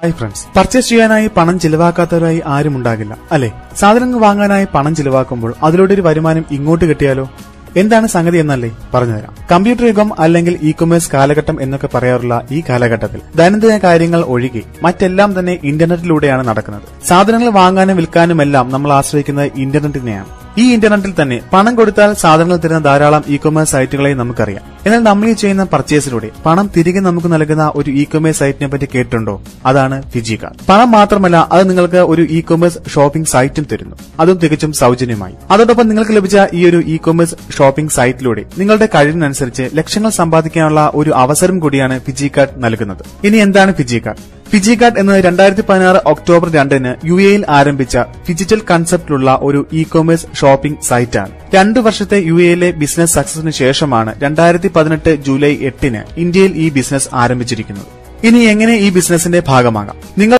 Hi friends purchase ചെയ്യാനായി പണം ചിലവാക്കാത്തവരായി ആരും ഉണ്ടാകില്ല അല്ലെ? സാധനങ്ങൾ വാങ്ങാനായി പണം ചിലവാക്കുമ്പോൾ അതിലൂടെ ഒരു വരുമാനം ഇങ്ങോട്ട് കിട്ടിയാലോ? എന്താണ് സംഗതി എന്നല്ലേ പറഞ്ഞുതരാം. കമ്പ്യൂട്ടർ യുഗം അല്ലെങ്കിൽ ഇ കൊമേഴ്സ് കാലഘട്ടം എന്നൊക്കെ പറയാറുള്ള ഈ കാലഘട്ടത്തിൽ ദൈനംദിന കാര്യങ്ങൾ ഒഴികെ മറ്റെല്ലാം തന്നെ ഇന്റർനെറ്റിലൂടെയാണ് നടക്കുന്നത്. സാധനങ്ങൾ വാങ്ങാനും വിൽക്കാനുമെല്ലാം നമ്മൾ ആശ്രയിക്കുന്നത് ഇന്റർനെറ്റിനെയാണ് ഈ ഇന്റർനെറ്റിൽ തന്നെ പണം കൊടുത്താൽ സാധനങ്ങൾ തരുന്ന ധാരാളം ഇ കൊമേഴ്സ് സൈറ്റുകളെ നമുക്കറിയാം. എന്നാൽ നമ്മൾ ഈ ചെയ്യുന്ന പർച്ചേസിലൂടെ പണം തിരികെ നമുക്ക് നൽകുന്ന ഒരു ഇ കൊമേഴ്സ് സൈറ്റിനെ പറ്റി കേട്ടിട്ടുണ്ടോ? അതാണ് ഫിജി കാർഡ് പണം മാത്രമല്ല അത് നിങ്ങൾക്ക് ഒരു ഇ കൊമേഴ്സ് ഷോപ്പിംഗ് സൈറ്റും തരുന്നു. അതും തികച്ചും സൗജന്യമായി. അതോടൊപ്പം നിങ്ങൾക്ക് ലഭിച്ച ഈ ഒരു ഇ കൊമേഴ്സ് ഷോപ്പിംഗ് സൈറ്റിലൂടെ നിങ്ങളുടെ കഴിവിനനുസരിച്ച് ലക്ഷങ്ങൾ സമ്പാദിക്കാനുള്ള ഒരു അവസരം കൂടിയാണ് ഫിജി കാർഡ് നൽകുന്നത്. ഇനി എന്താണ് ഫിജികാർഡ് ഫിജികാർഡ് എന്നത് രണ്ടായിരത്തി പതിനാറ് ഒക്ടോബർ രണ്ടിന് യു എയിൽ ആരംഭിച്ച ഫിജിറ്റൽ കൺസെപ്റ്റിലുള്ള ഒരു ഇ കൊമേഴ്സ് ഷോപ്പിംഗ് സൈറ്റാണ്. രണ്ടു വർഷത്തെ യു എയിലെ ബിസിനസ് സക്സസിന് ശേഷമാണ് രണ്ടായിരത്തി പതിനെട്ട് ജൂലൈ എട്ടിന് ഇന്ത്യയിൽ ഈ ബിസിനസ് ആരംഭിച്ചിരിക്കുന്നത്. ഇനി എങ്ങനെ ഈ ബിസിനസിന്റെ ഭാഗമാകാം? നിങ്ങൾ